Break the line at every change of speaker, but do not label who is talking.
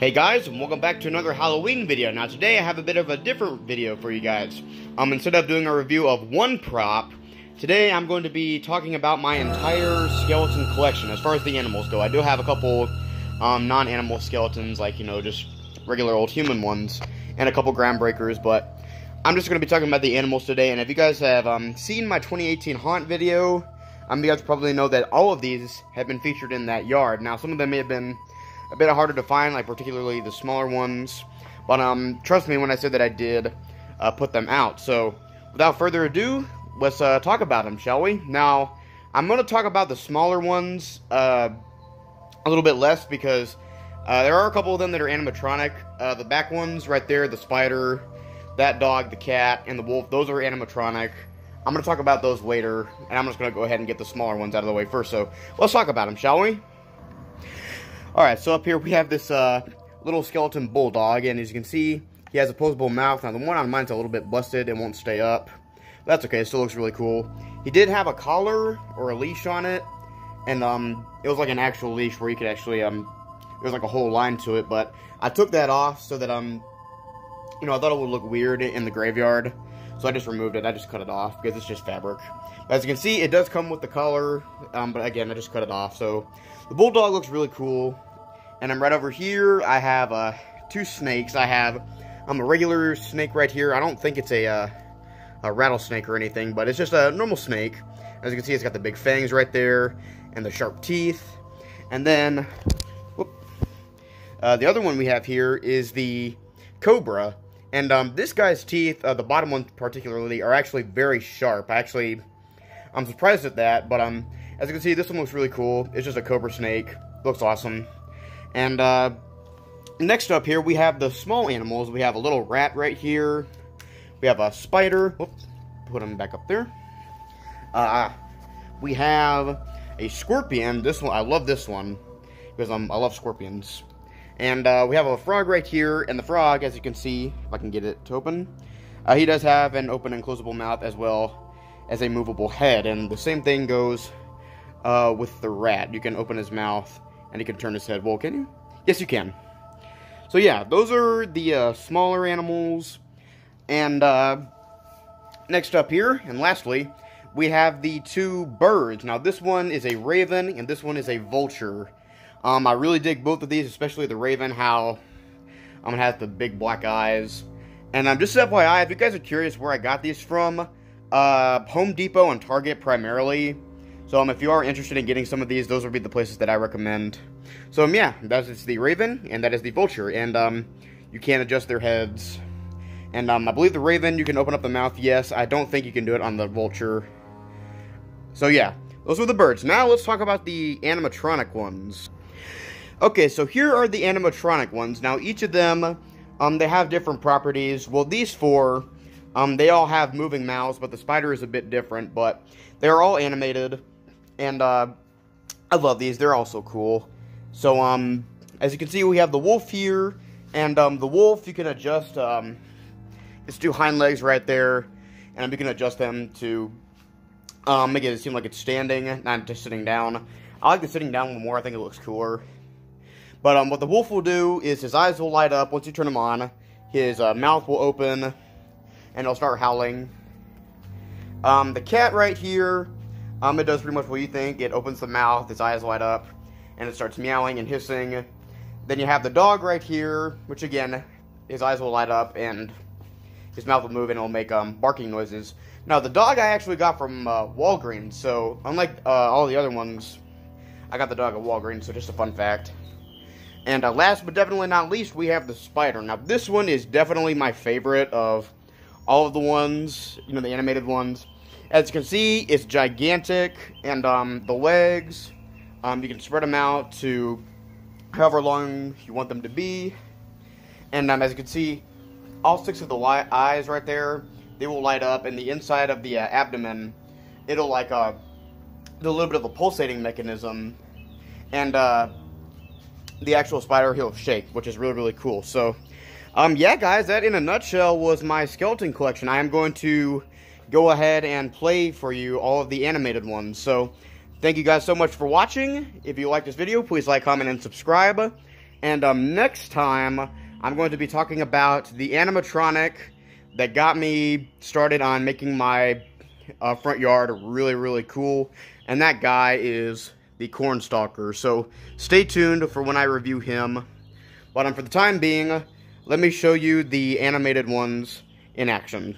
Hey guys, and welcome back to another Halloween video. Now today I have a bit of a different video for you guys. Um, instead of doing a review of one prop, today I'm going to be talking about my entire skeleton collection as far as the animals go. I do have a couple um, non-animal skeletons, like, you know, just regular old human ones, and a couple groundbreakers, but I'm just going to be talking about the animals today, and if you guys have um, seen my 2018 Haunt video, um, you guys probably know that all of these have been featured in that yard. Now, some of them may have been a bit harder to find, like particularly the smaller ones. But um, trust me when I said that I did uh, put them out. So without further ado, let's uh, talk about them, shall we? Now, I'm going to talk about the smaller ones uh, a little bit less because uh, there are a couple of them that are animatronic. Uh, the back ones right there, the spider, that dog, the cat, and the wolf, those are animatronic. I'm going to talk about those later, and I'm just going to go ahead and get the smaller ones out of the way first. So let's talk about them, shall we? Alright, so up here we have this uh, little skeleton bulldog, and as you can see, he has a posable mouth. Now, the one on mine's a little bit busted and won't stay up. That's okay, it still looks really cool. He did have a collar or a leash on it, and um, it was like an actual leash where you could actually, um, there was like a whole line to it, but I took that off so that, um, you know, I thought it would look weird in the graveyard, so I just removed it. I just cut it off because it's just fabric. But as you can see, it does come with the collar, um, but again, I just cut it off. So the bulldog looks really cool. And I'm right over here. I have uh, two snakes. I have um, a regular snake right here. I don't think it's a, uh, a rattlesnake or anything, but it's just a normal snake. As you can see, it's got the big fangs right there and the sharp teeth. And then, whoop, uh, the other one we have here is the cobra. And um, this guy's teeth, uh, the bottom ones particularly, are actually very sharp. I actually, I'm surprised at that, but um, as you can see, this one looks really cool. It's just a cobra snake. Looks awesome. And uh, next up here, we have the small animals. We have a little rat right here. We have a spider. Whoops, put him back up there. Uh, we have a scorpion. This one, I love this one because um, I love scorpions. And uh, we have a frog right here, and the frog, as you can see, if I can get it to open, uh, he does have an open and closable mouth as well as a movable head. And the same thing goes uh, with the rat. You can open his mouth and he can turn his head. Well, can you? Yes, you can. So yeah, those are the uh, smaller animals. And uh, next up here, and lastly, we have the two birds. Now, this one is a raven, and this one is a vulture. Um, I really dig both of these, especially the raven, how I'm going to have the big black eyes. And I'm um, just FYI, if you guys are curious where I got these from, uh, Home Depot and Target primarily. So um, if you are interested in getting some of these, those would be the places that I recommend. So um, yeah, that is the Raven, and that is the Vulture, and um, you can adjust their heads. And um, I believe the Raven, you can open up the mouth, yes. I don't think you can do it on the Vulture. So yeah, those were the birds. Now let's talk about the animatronic ones. Okay, so here are the animatronic ones. Now each of them, um, they have different properties. Well, these four, um, they all have moving mouths, but the spider is a bit different. But they're all animated. And uh, I love these. They're also cool. So, um, as you can see, we have the wolf here. And um, the wolf, you can adjust um, its two hind legs right there. And you can adjust them to um, make it seem like it's standing, not just sitting down. I like the sitting down one more. I think it looks cooler. But um, what the wolf will do is his eyes will light up once you turn him on. His uh, mouth will open, and he'll start howling. Um, the cat right here, um, it does pretty much what you think. It opens the mouth, its eyes light up, and it starts meowing and hissing. Then you have the dog right here, which again, his eyes will light up and his mouth will move and it'll make um, barking noises. Now, the dog I actually got from uh, Walgreens, so unlike uh, all the other ones, I got the dog at Walgreens, so just a fun fact. And uh, last but definitely not least, we have the spider. Now, this one is definitely my favorite of all of the ones, you know, the animated ones. As you can see, it's gigantic, and um, the legs, um, you can spread them out to however long you want them to be. And um, as you can see, all six of the eyes right there, they will light up, and the inside of the uh, abdomen, it'll like uh, a little bit of a pulsating mechanism, and uh, the actual spider he'll shake, which is really really cool. So, um, yeah, guys, that in a nutshell was my skeleton collection. I am going to go ahead and play for you all of the animated ones. So, thank you guys so much for watching. If you like this video, please like, comment, and subscribe. And um, next time, I'm going to be talking about the animatronic that got me started on making my uh, front yard really, really cool. And that guy is the Cornstalker. So stay tuned for when I review him. But um, for the time being, let me show you the animated ones in action.